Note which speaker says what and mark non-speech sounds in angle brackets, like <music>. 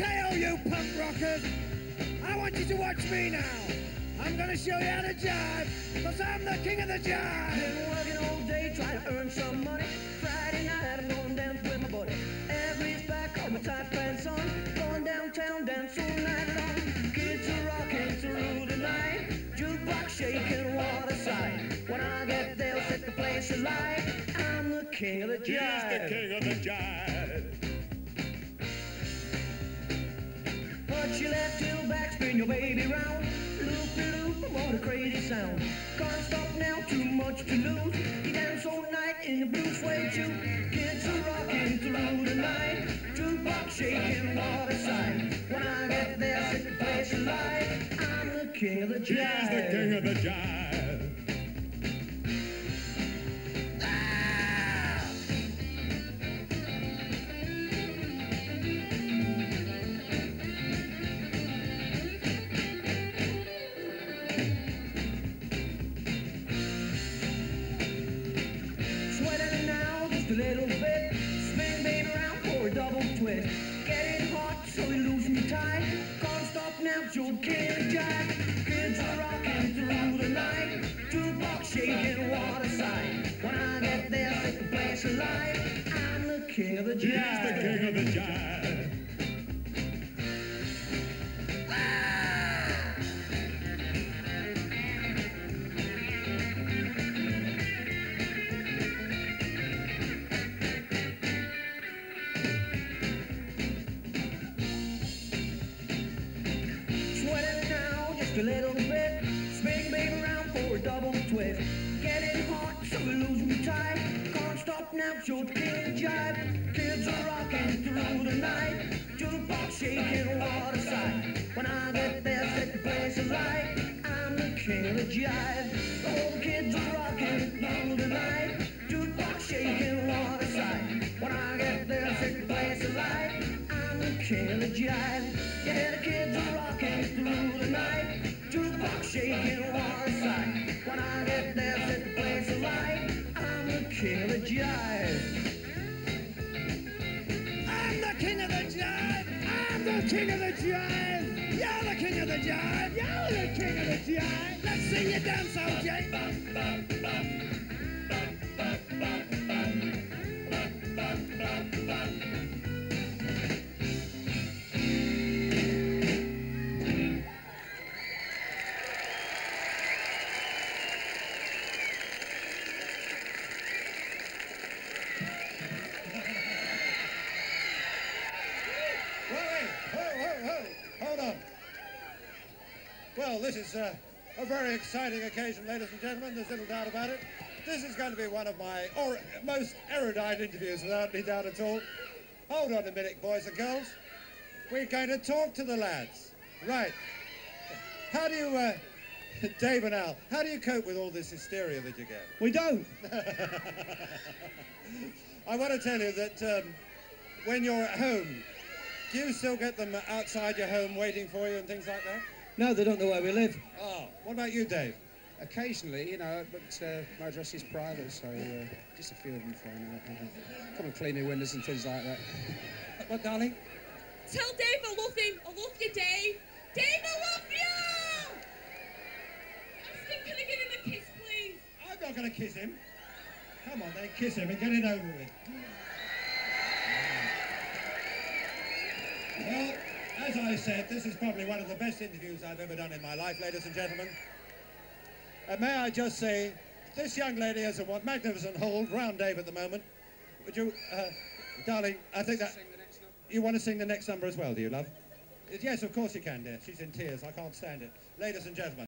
Speaker 1: All you punk rockers, I want you to watch me now. I'm gonna show you how to jive, cause I'm the king of the jive.
Speaker 2: Been working all day trying to earn some money. Friday night I'm going dance with my buddy. Everybody's back on my tight pants on. Going downtown, dance all night long. Kids are rocking through the night. Jukebox shaking, what a sight. When I get there, set the place alight. I'm the king of the jive.
Speaker 3: He's the king of the jive.
Speaker 2: Your left heel back, spin your baby round. Loop de loop, what a crazy sound. Can't stop now, too much to lose. You dance all night in the blue suede shoe. Kids are rocking through the night. Jukebox shaking, what a sight. When I get there, set the place alight. I'm the king of the
Speaker 3: He's the king of the jive.
Speaker 2: Double. Getting hot, so you loosen your tie. Can't stop now, you're jive. Kids are rocking through the night. Jukebox shaking, what a sight. When I get there, place alight. I'm the king of the
Speaker 3: He's the king of the jive.
Speaker 2: A little bit. Spin baby around for a double twist. Getting hot, so we lose me tie. Can't stop now, you're of jive. Kids are rocking through the night. Jukebox shaking, a sight. When I get there, set the place alight. I'm the king of the jive. The kids are rocking through the night. Jukebox shaking, a sight. When I get there, set the place alight. I'm the king of the jive. Yeah, the kids are rocking through the night. Jukebox shaking. When. I'm the king of the jive.
Speaker 1: I'm the king of the jive. I'm the king of the jive. You're the king of the jive. You're the king of the jive. Let's see you dance, OJ.
Speaker 4: Ho, hold on. Well, this is uh, a very exciting occasion, ladies and gentlemen. There's little doubt about it. This is going to be one of my or, most erudite interviews, without any doubt at all. Hold on a minute, boys and girls. We're going to talk to the lads. Right. How do you, uh, <laughs> Dave and Al, how do you cope with all this hysteria that you get?
Speaker 1: We don't. <laughs> <laughs>
Speaker 4: I want to tell you that um, when you're at home, do you still get them outside your home waiting for you and things like that?
Speaker 1: No, they don't know where we live.
Speaker 4: Oh, what about you, Dave?
Speaker 5: Occasionally, you know, but uh, my address is private, so uh, just a few of them find out. You know. Come and clean your windows and things like that.
Speaker 4: What, darling?
Speaker 6: Tell Dave I love him. I love you, Dave. Dave, I love you! Ask him, can I give him a kiss, please?
Speaker 4: I'm not going to kiss him. Come on, then, kiss him and get it over with. Well, as I said, this is probably one of the best interviews I've ever done in my life, ladies and gentlemen. And may I just say, this young lady has a what magnificent hold round Dave at the moment. Would you, uh, darling, I think that... You want to sing the next number as well, do you, love? Yes, of course you can, dear. She's in tears. I can't stand it. Ladies and gentlemen.